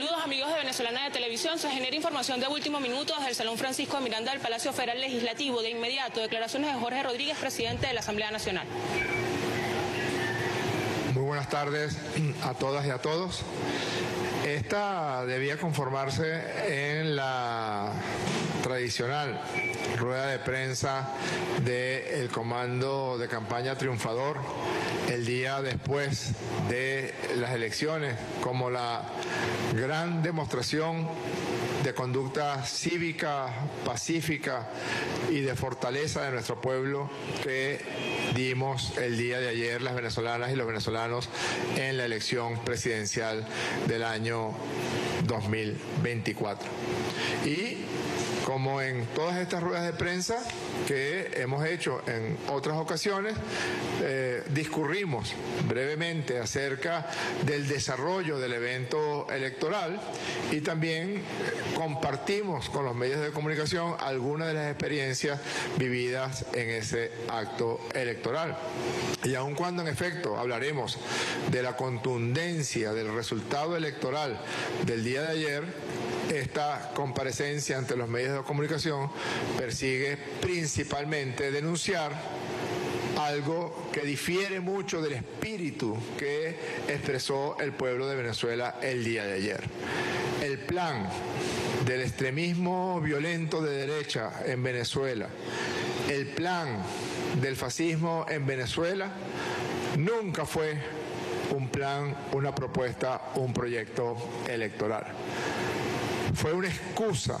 Saludos amigos de Venezolana de Televisión. Se genera información de último minuto desde el Salón Francisco de Miranda del Palacio Federal Legislativo. De inmediato, declaraciones de Jorge Rodríguez, presidente de la Asamblea Nacional. Muy buenas tardes a todas y a todos. Esta debía conformarse en la tradicional rueda de prensa del Comando de Campaña Triunfador el día después de las elecciones como la gran demostración de conducta cívica, pacífica y de fortaleza de nuestro pueblo que dimos el día de ayer las venezolanas y los venezolanos en la elección presidencial del año 2024. Y como en todas estas ruedas de prensa que hemos hecho en otras ocasiones, eh, discurrimos brevemente acerca del desarrollo del evento electoral y también eh, compartimos con los medios de comunicación algunas de las experiencias vividas en ese acto electoral. Y aun cuando en efecto hablaremos de la contundencia del resultado electoral del día de ayer, esta comparecencia ante los medios de comunicación persigue principalmente denunciar algo que difiere mucho del espíritu que expresó el pueblo de Venezuela el día de ayer. El plan del extremismo violento de derecha en Venezuela, el plan del fascismo en Venezuela, nunca fue un plan, una propuesta, un proyecto electoral. Fue una excusa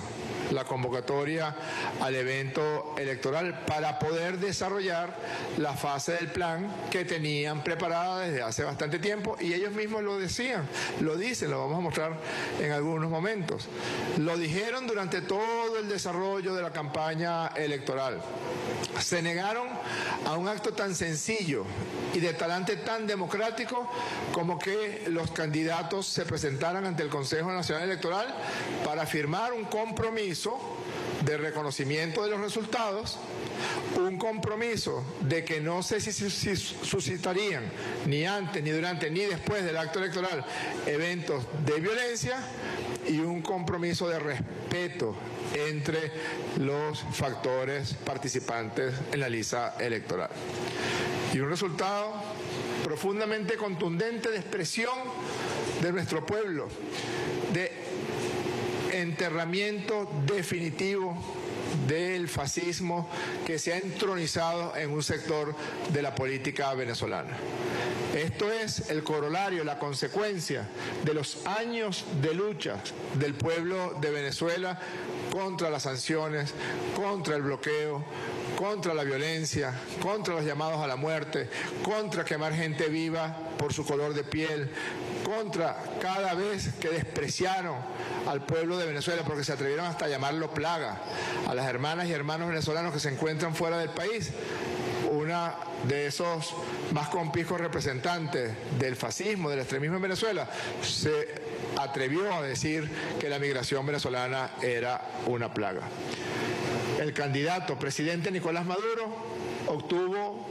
la convocatoria al evento electoral para poder desarrollar la fase del plan que tenían preparada desde hace bastante tiempo y ellos mismos lo decían, lo dicen, lo vamos a mostrar en algunos momentos. Lo dijeron durante todo el desarrollo de la campaña electoral. Se negaron a un acto tan sencillo y de talante tan democrático como que los candidatos se presentaran ante el Consejo Nacional Electoral para firmar un compromiso de reconocimiento de los resultados, un compromiso de que no si, suscitarían ni antes, ni durante, ni después del acto electoral eventos de violencia y un compromiso de respeto entre los factores participantes en la lista electoral. Y un resultado profundamente contundente de expresión de nuestro pueblo, enterramiento definitivo del fascismo que se ha entronizado en un sector de la política venezolana. Esto es el corolario, la consecuencia de los años de lucha del pueblo de Venezuela contra las sanciones, contra el bloqueo, contra la violencia, contra los llamados a la muerte, contra quemar gente viva por su color de piel, contra cada vez que despreciaron al pueblo de Venezuela porque se atrevieron hasta a llamarlo plaga, a las hermanas y hermanos venezolanos que se encuentran fuera del país. Una de esos más compijos representantes del fascismo, del extremismo en Venezuela, se atrevió a decir que la migración venezolana era una plaga. El candidato presidente Nicolás Maduro obtuvo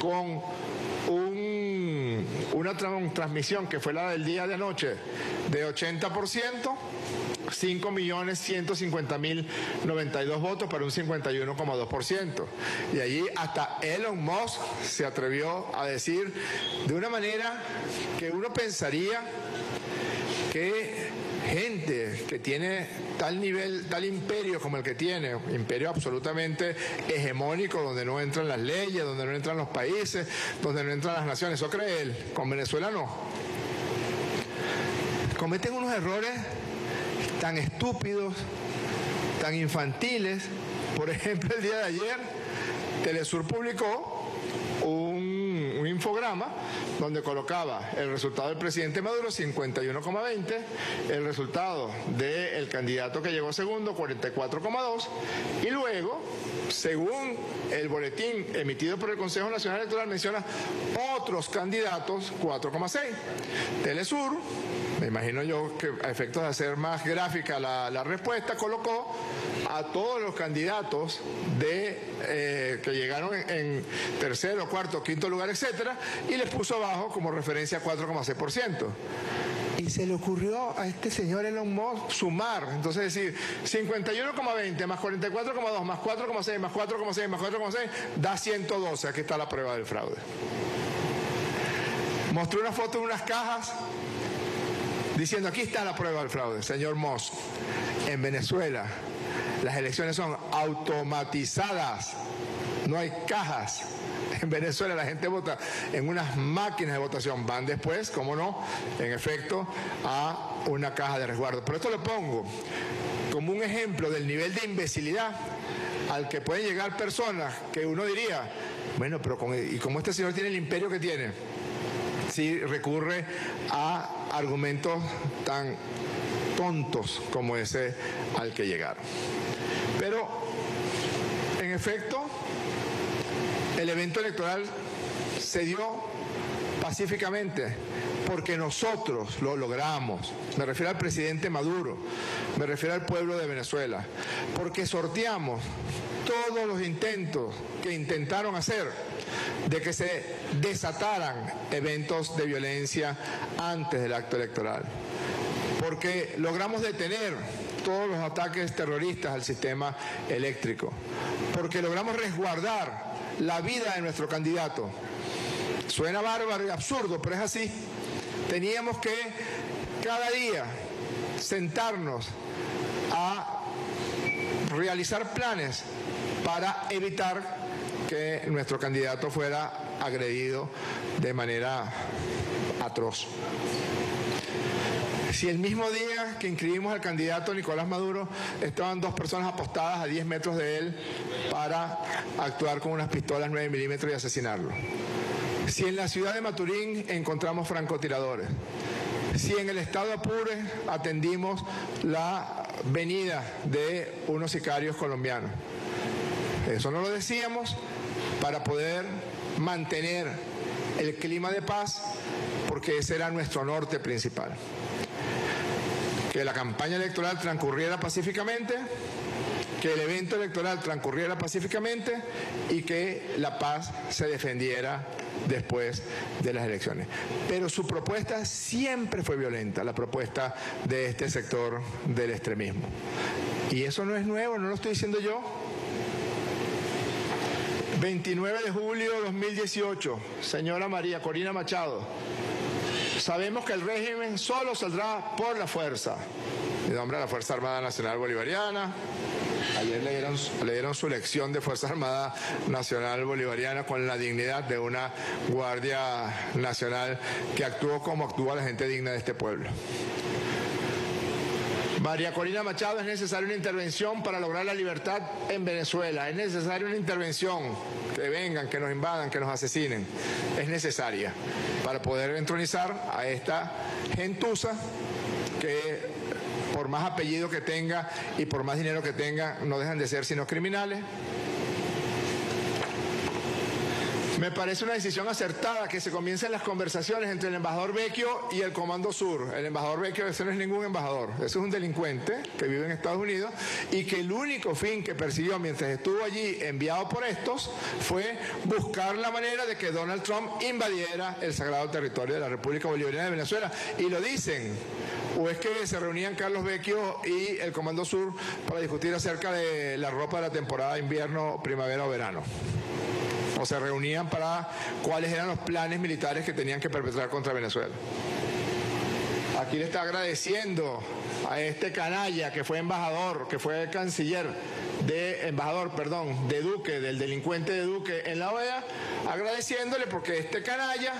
con una transmisión que fue la del día de anoche de 80%, 5.150.092 votos para un 51,2%. Y allí hasta Elon Musk se atrevió a decir de una manera que uno pensaría que gente que tiene tal nivel, tal imperio como el que tiene, imperio absolutamente hegemónico, donde no entran las leyes, donde no entran los países, donde no entran las naciones, eso cree él, con Venezuela no. Cometen unos errores tan estúpidos, tan infantiles. Por ejemplo, el día de ayer, Telesur publicó infograma donde colocaba el resultado del presidente Maduro 51,20, el resultado del candidato que llegó segundo 44,2 y luego, según el boletín emitido por el Consejo Nacional Electoral, menciona otros candidatos 4,6. Telesur me imagino yo que a efectos de hacer más gráfica la, respuesta, colocó a todos los candidatos de, eh, que llegaron en, tercero, cuarto, quinto lugar, etcétera, y les puso abajo como referencia 4,6%. Y se le ocurrió a este señor Elon Musk sumar, entonces decir, 51,20 más 44,2 más 4,6 más 4,6 más 4,6 da 112. Aquí está la prueba del fraude. Mostró una foto de unas cajas diciendo, aquí está la prueba del fraude. Señor Musk, en Venezuela las elecciones son automatizadas, no hay cajas. En Venezuela la gente vota en unas máquinas de votación, van después, como no, en efecto, a una caja de resguardo. Pero esto lo pongo como un ejemplo del nivel de imbecilidad al que pueden llegar personas que uno diría, bueno, pero y como este señor tiene el imperio que tiene, si recurre a argumentos tan tontos como ese al que llegaron. Pero, en efecto, el evento electoral se dio pacíficamente porque nosotros lo logramos. Me refiero al presidente Maduro, me refiero al pueblo de Venezuela, porque sorteamos todos los intentos que intentaron hacer de que se desataran eventos de violencia antes del acto electoral, porque logramos detener todos los ataques terroristas al sistema eléctrico, porque logramos resguardar la vida de nuestro candidato. Suena bárbaro y absurdo, pero es así. Teníamos que cada día sentarnos a realizar planes para evitar que nuestro candidato fuera agredido de manera atroz. Si el mismo día que inscribimos al candidato Nicolás Maduro estaban dos personas apostadas a 10 metros de él para actuar con unas pistolas 9 milímetros y asesinarlo. Si en la ciudad de Maturín encontramos francotiradores. Si en el estado Apure atendimos la venida de unos sicarios colombianos. Eso no lo decíamos para poder mantener el clima de paz porque ese era nuestro norte principal que la campaña electoral transcurriera pacíficamente, que el evento electoral transcurriera pacíficamente y que la paz se defendiera después de las elecciones. Pero su propuesta siempre fue violenta, la propuesta de este sector del extremismo. Y eso no es nuevo, no lo estoy diciendo yo. 29 de julio de 2018, señora María Corina Machado, Sabemos que el régimen solo saldrá por la fuerza. Le nombra la Fuerza Armada Nacional Bolivariana. Ayer le dieron, su lección de Fuerza Armada Nacional Bolivariana con la dignidad de una Guardia Nacional que actuó como actúa la gente digna de este pueblo. María Corina Machado, es necesaria una intervención para lograr la libertad en Venezuela. Es necesaria una intervención, que vengan, que nos invadan, que nos asesinen. Es necesaria para poder entronizar a esta gentuza que por más apellido que tenga y por más dinero que tenga, no dejan de ser sino criminales. Me parece una decisión acertada que se comiencen las conversaciones entre el embajador Vecchio y el Comando Sur. El embajador Vecchio ese no es ningún embajador, ese es un delincuente que vive en Estados Unidos y que el único fin que persiguió mientras estuvo allí enviado por estos fue buscar la manera de que Donald Trump invadiera el sagrado territorio de la República Bolivariana de Venezuela. Y lo dicen. ¿O es que se reunían Carlos Vecchio y el Comando Sur para discutir acerca de la ropa de la temporada invierno, primavera o verano? O se reunían para cuáles eran los planes militares que tenían que perpetrar contra Venezuela. Aquí le está agradeciendo a este canalla que fue embajador, que fue canciller de embajador, perdón, de Duque, del delincuente de Duque en la OEA, agradeciéndole porque este canalla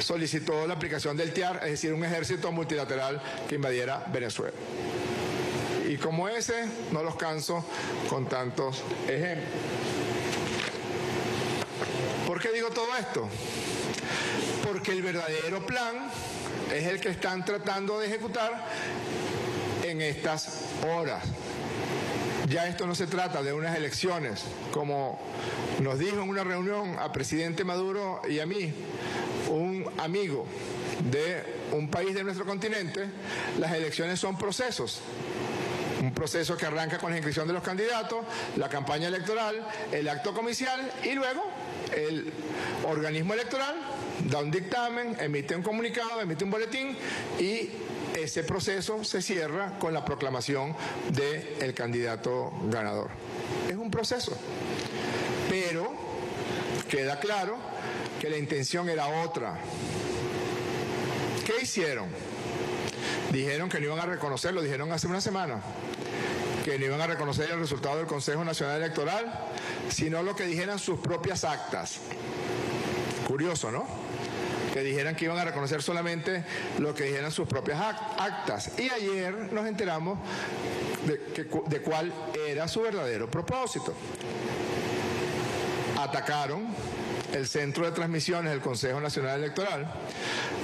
solicitó la aplicación del TIAR, es decir, un ejército multilateral que invadiera Venezuela. Y como ese, no los canso con tantos ejemplos. ¿Por qué digo todo esto? Porque el verdadero plan es el que están tratando de ejecutar en estas horas. Ya esto no se trata de unas elecciones, como nos dijo en una reunión a presidente Maduro y a mí, un amigo de un país de nuestro continente, las elecciones son procesos. Un proceso que arranca con la inscripción de los candidatos, la campaña electoral, el acto comicial y luego el organismo electoral da un dictamen, emite un comunicado, emite un boletín y ese proceso se cierra con la proclamación del candidato ganador. Es un proceso, pero queda claro que la intención era otra. ¿Qué hicieron? Dijeron que no iban a reconocerlo, dijeron hace una semana, que no iban a reconocer el resultado del Consejo Nacional Electoral, sino lo que dijeran sus propias actas. Curioso, ¿no? Que dijeran que iban a reconocer solamente lo que dijeran sus propias actas. Y ayer nos enteramos de, de cuál era su verdadero propósito. Atacaron el centro de transmisiones del Consejo Nacional Electoral,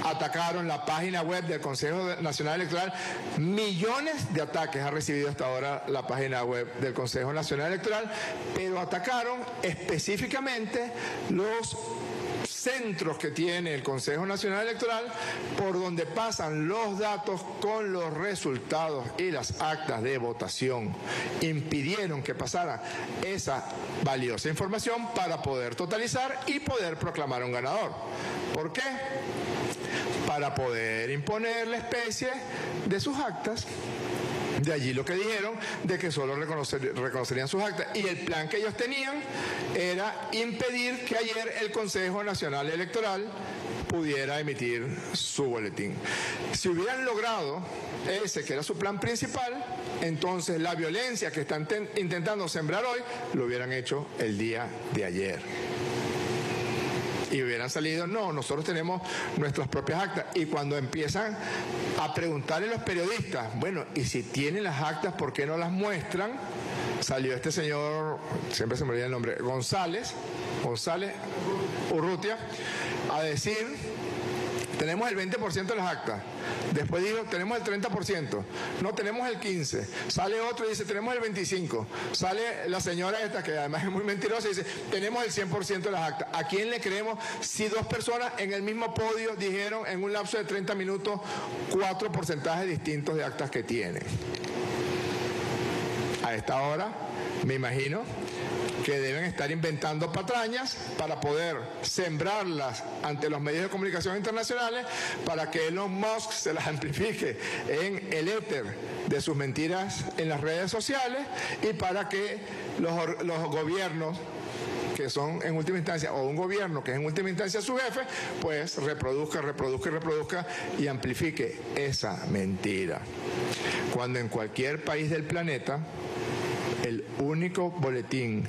atacaron la página web del Consejo Nacional Electoral. Millones de ataques ha recibido hasta ahora la página web del Consejo Nacional Electoral, pero atacaron específicamente los centros que tiene el Consejo Nacional Electoral por donde pasan los datos con los resultados y las actas de votación. Impidieron que pasara esa valiosa información para poder totalizar y poder proclamar un ganador. ¿Por qué? Para poder imponer la especie de sus actas de allí lo que dijeron de que solo reconocerían sus actas. Y el plan que ellos tenían era impedir que ayer el Consejo Nacional Electoral pudiera emitir su boletín. Si hubieran logrado ese que era su plan principal, entonces la violencia que están intentando sembrar hoy lo hubieran hecho el día de ayer y hubieran salido, no, nosotros tenemos nuestras propias actas. Y cuando empiezan a preguntarle a los periodistas, bueno, y si tienen las actas, ¿por qué no las muestran? Salió este señor, siempre se me olvida el nombre, González, González Urrutia, a decir tenemos el 20% de las actas. Después dijo, tenemos el 30%. No, tenemos el 15%. Sale otro y dice, tenemos el 25%. Sale la señora esta, que además es muy mentirosa, y dice, tenemos el 100% de las actas. ¿A quién le creemos si dos personas en el mismo podio dijeron en un lapso de 30 minutos cuatro porcentajes distintos de actas que tienen? A esta hora, me imagino, que deben estar inventando patrañas para poder sembrarlas ante los medios de comunicación internacionales para que Elon Musk se las amplifique en el éter de sus mentiras en las redes sociales y para que los, los gobiernos que son en última instancia, o un gobierno que es en última instancia su jefe, pues reproduzca, reproduzca y reproduzca y amplifique esa mentira. Cuando en cualquier país del planeta único boletín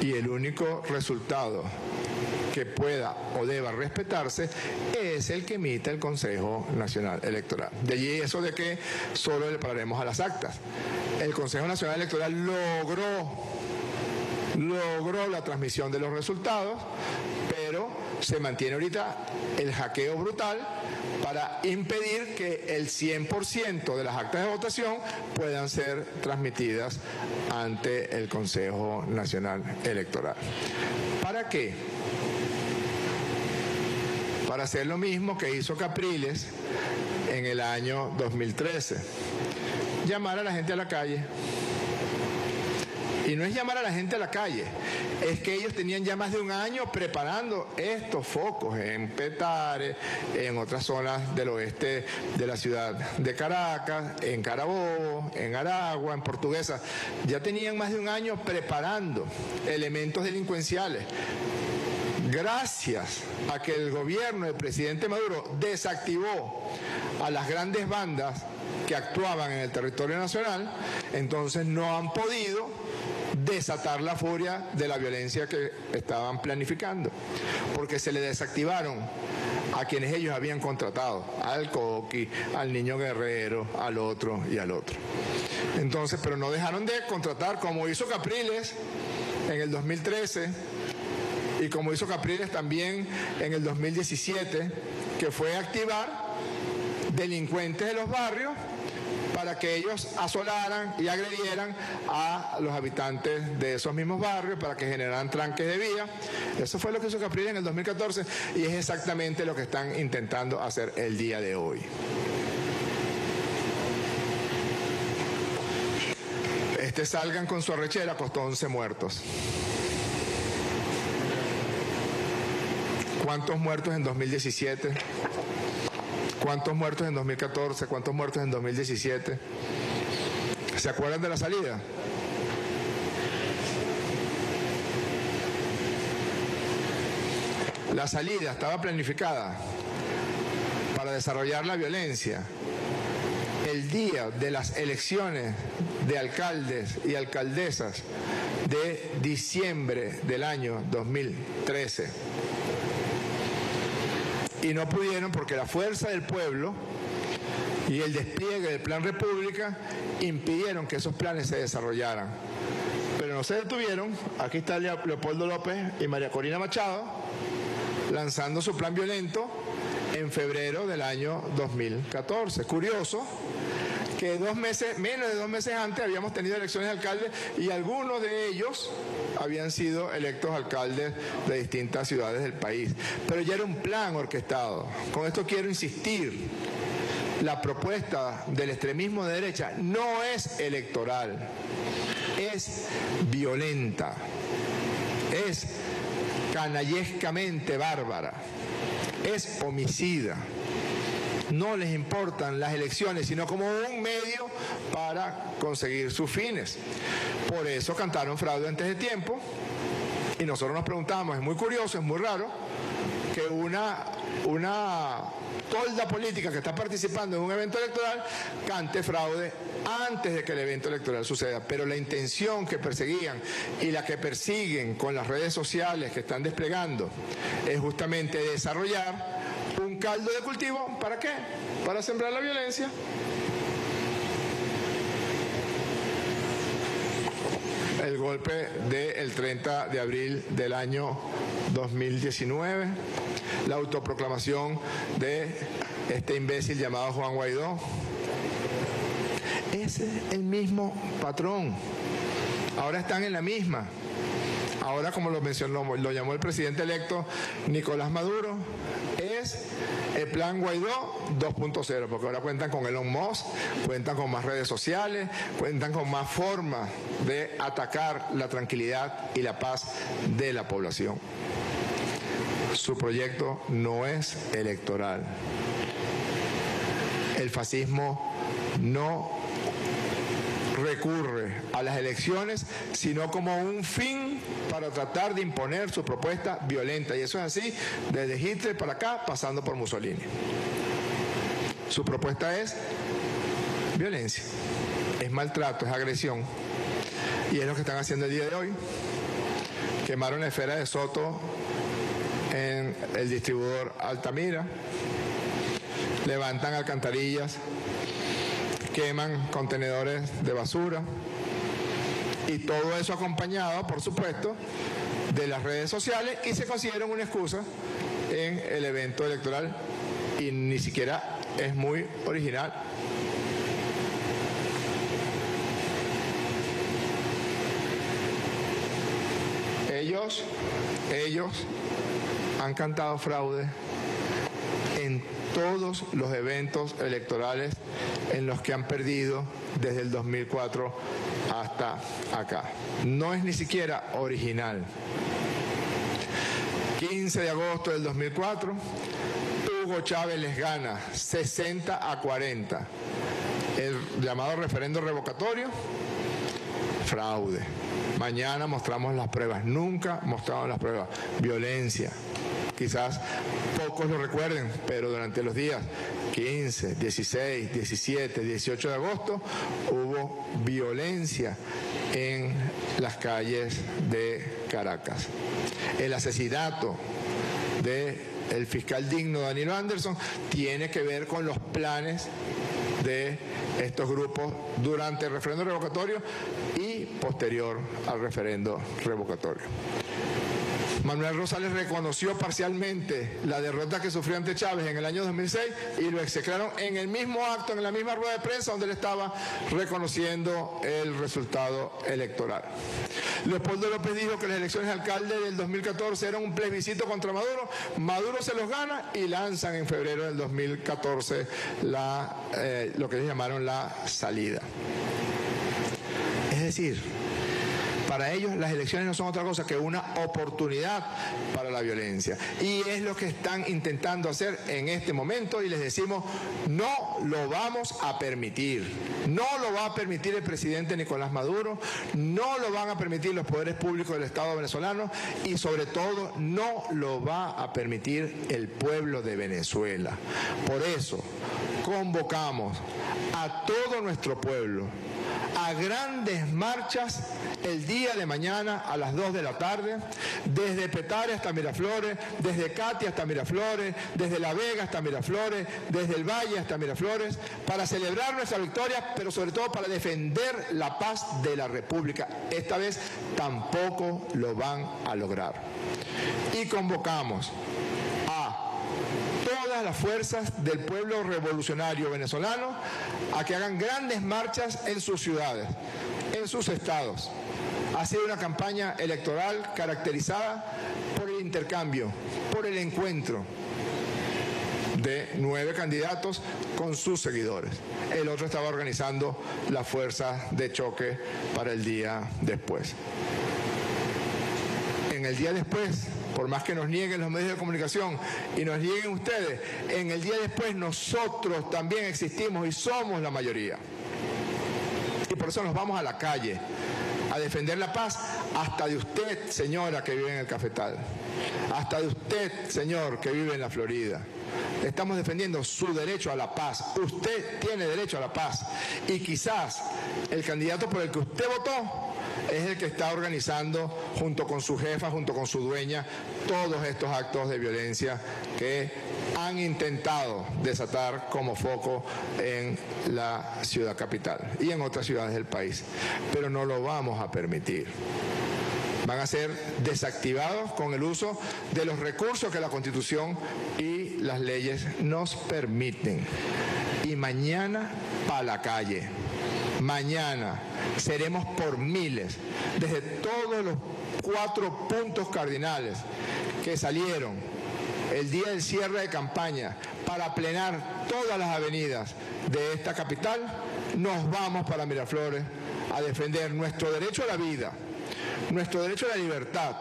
y el único resultado que pueda o deba respetarse es el que emite el Consejo Nacional Electoral. De allí eso de que solo le pararemos a las actas. El Consejo Nacional Electoral logró, logró la transmisión de los resultados, se mantiene ahorita el hackeo brutal para impedir que el 100% de las actas de votación puedan ser transmitidas ante el Consejo Nacional Electoral. ¿Para qué? Para hacer lo mismo que hizo Capriles en el año 2013, llamar a la gente a la calle y no es llamar a la gente a la calle, es que ellos tenían ya más de un año preparando estos focos en Petare, en otras zonas del oeste de la ciudad de Caracas, en Carabobo, en Aragua, en Portuguesa. Ya tenían más de un año preparando elementos delincuenciales gracias a que el gobierno del presidente Maduro desactivó a las grandes bandas que actuaban en el territorio nacional, entonces no han podido desatar la furia de la violencia que estaban planificando, porque se le desactivaron a quienes ellos habían contratado, al Coqui, al niño guerrero, al otro y al otro. Entonces, pero no dejaron de contratar como hizo Capriles en el 2013 y como hizo Capriles también en el 2017, que fue activar delincuentes de los barrios para que ellos asolaran y agredieran a los habitantes de esos mismos barrios, para que generaran tranques de vía. Eso fue lo que hizo Capriles en el 2014 y es exactamente lo que están intentando hacer el día de hoy. Este salgan con su arrechera costó 11 muertos. ¿Cuántos muertos en 2017? ¿Cuántos muertos en 2014? ¿Cuántos muertos en 2017? ¿Se acuerdan de la salida? La salida estaba planificada para desarrollar la violencia. El día de las elecciones de alcaldes y alcaldesas de diciembre del año 2013. Y no pudieron porque la fuerza del pueblo y el despliegue del Plan República impidieron que esos planes se desarrollaran. Pero no se detuvieron. Aquí está Leopoldo López y María Corina Machado lanzando su plan violento en febrero del año 2014. Curioso que dos meses, menos de dos meses antes habíamos tenido elecciones de alcaldes y algunos de ellos habían sido electos alcaldes de distintas ciudades del país. Pero ya era un plan orquestado. Con esto quiero insistir. La propuesta del extremismo de derecha no es electoral, es violenta, es canallescamente bárbara, es homicida. No les importan las elecciones, sino como un medio para conseguir sus fines. Por eso cantaron fraude antes de tiempo. Y nosotros nos preguntamos, es muy curioso, es muy raro, que una, una tolda política que está participando en un evento electoral cante fraude antes de que el evento electoral suceda. Pero la intención que perseguían y la que persiguen con las redes sociales que están desplegando es justamente desarrollar un caldo de cultivo. ¿Para qué? Para sembrar la violencia. el golpe del 30 de abril del año 2019, la autoproclamación de este imbécil llamado Juan Guaidó, es el mismo patrón. Ahora están en la misma. Ahora, como lo mencionó, lo llamó el presidente electo Nicolás Maduro, el plan Guaidó 2.0, porque ahora cuentan con Elon Musk, cuentan con más redes sociales, cuentan con más formas de atacar la tranquilidad y la paz de la población. Su proyecto no es electoral. El fascismo no recurre a las elecciones, sino como un fin para tratar de imponer su propuesta violenta. Y eso es así desde Hitler para acá, pasando por Mussolini. Su propuesta es violencia, es maltrato, es agresión. Y es lo que están haciendo el día de hoy. Quemaron la esfera de Soto en el distribuidor Altamira, levantan alcantarillas queman contenedores de basura y todo eso acompañado, por supuesto, de las redes sociales y se consiguieron una excusa en el evento electoral y ni siquiera es muy original. Ellos, ellos han cantado fraude todos los eventos electorales en los que han perdido desde el 2004 hasta acá. No es ni siquiera original. 15 de agosto del 2004, Hugo Chávez les gana 60 a 40. El llamado referendo revocatorio, fraude. Mañana mostramos las pruebas, nunca mostramos las pruebas. Violencia, quizás pocos lo recuerden, pero durante los días 15, 16, 17, 18 de agosto hubo violencia en las calles de Caracas. El asesinato del fiscal digno Danilo Anderson tiene que ver con los planes de estos grupos durante el referendo revocatorio y posterior al referendo revocatorio. Manuel Rosales reconoció parcialmente la derrota que sufrió ante Chávez en el año 2006 y lo execraron en el mismo acto, en la misma rueda de prensa donde él estaba reconociendo el resultado electoral. Leopoldo López dijo que las elecciones de alcalde del 2014 eran un plebiscito contra Maduro. Maduro se los gana y lanzan en febrero del 2014 la, eh, lo que ellos llamaron la salida. Es decir, Para ellos las elecciones no son otra cosa que una oportunidad para la violencia. Y es lo que están intentando hacer en este momento y les decimos, no lo vamos a permitir. No lo va a permitir el presidente Nicolás Maduro, no lo van a permitir los poderes públicos del Estado venezolano y sobre todo no lo va a permitir el pueblo de Venezuela. Por eso convocamos a todo nuestro pueblo a grandes marchas el día de mañana a las 2 de la tarde, desde Petare hasta Miraflores, desde Katia hasta Miraflores, desde La Vega hasta Miraflores, desde el Valle hasta Miraflores, para celebrar nuestra victoria, pero sobre todo para defender la paz de la República. Esta vez tampoco lo van a lograr. Y convocamos todas las fuerzas del pueblo revolucionario venezolano a que hagan grandes marchas en sus ciudades, en sus estados. Ha sido una campaña electoral caracterizada por el intercambio, por el encuentro de nueve candidatos con sus seguidores. El otro estaba organizando la fuerza de choque para el día después. En el día después por más que nos nieguen los medios de comunicación y nos nieguen ustedes, en el día después nosotros también existimos y somos la mayoría. Y por eso nos vamos a la calle a defender la paz hasta de usted, señora, que vive en el cafetal, hasta de usted, señor, que vive en la Florida. Estamos defendiendo su derecho a la paz. Usted tiene derecho a la paz. Y quizás el candidato por el que usted votó es el que está organizando junto con su jefa, junto con su dueña, todos estos actos de violencia que han intentado desatar como foco en la ciudad capital y en otras ciudades del país. Pero no lo vamos a permitir van a ser desactivados con el uso de los recursos que la Constitución y las leyes nos permiten. Y mañana para la calle. Mañana seremos por miles, desde todos los cuatro puntos cardinales que salieron el día del cierre de campaña para plenar todas las avenidas de esta capital, nos vamos para Miraflores a defender nuestro derecho a la vida, nuestro derecho a la libertad,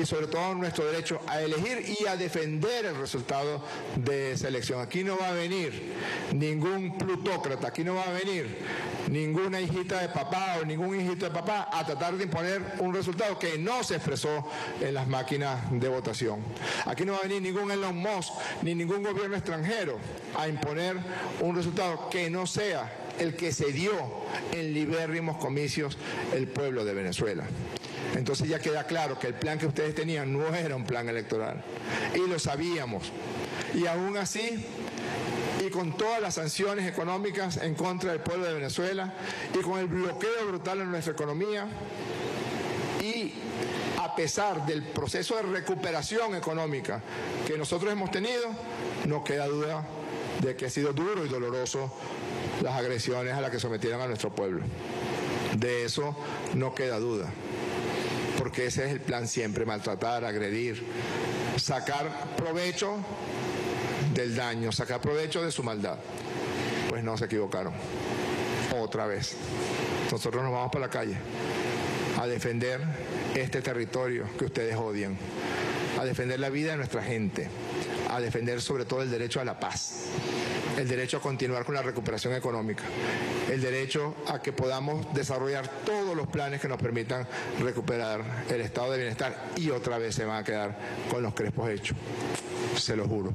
y sobre todo nuestro derecho a elegir y a defender el resultado de esa elección. Aquí no va a venir ningún plutócrata, aquí no va a venir ninguna hijita de papá o ningún hijito de papá a tratar de imponer un resultado que no se expresó en las máquinas de votación. Aquí no va a venir ningún Elon Musk ni ningún gobierno extranjero a imponer un resultado que no sea el que se dio en libérrimos comicios el pueblo de Venezuela. Entonces ya queda claro que el plan que ustedes tenían no era un plan electoral. Y lo sabíamos. Y aún así, con todas las sanciones económicas en contra del pueblo de Venezuela, y con el bloqueo brutal en nuestra economía, y a pesar del proceso de recuperación económica que nosotros hemos tenido, no queda duda de que ha sido duro y doloroso las agresiones a las que sometieron a nuestro pueblo. De eso no queda duda porque ese es el plan siempre, maltratar, agredir, sacar provecho del daño, sacar provecho de su maldad. Pues no se equivocaron. Otra vez. Nosotros nos vamos para la calle a defender este territorio que ustedes odian, a defender la vida de nuestra gente, a defender sobre todo el derecho a la paz el derecho a continuar con la recuperación económica, el derecho a que podamos desarrollar todos los planes que nos permitan recuperar el estado de bienestar y otra vez se van a quedar con los crespos hechos, se lo juro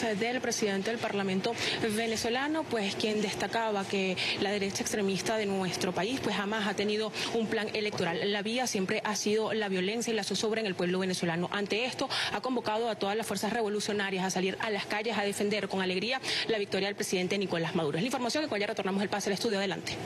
del presidente del Parlamento venezolano, pues quien destacaba que la derecha extremista de nuestro país pues jamás ha tenido un plan electoral. La vía siempre ha sido la violencia y la zozobra en el pueblo venezolano. Ante esto, ha convocado a todas las fuerzas revolucionarias a salir a las calles a defender con alegría la victoria del presidente Nicolás Maduro. Es la información que con ya retornamos el pase al estudio. Adelante.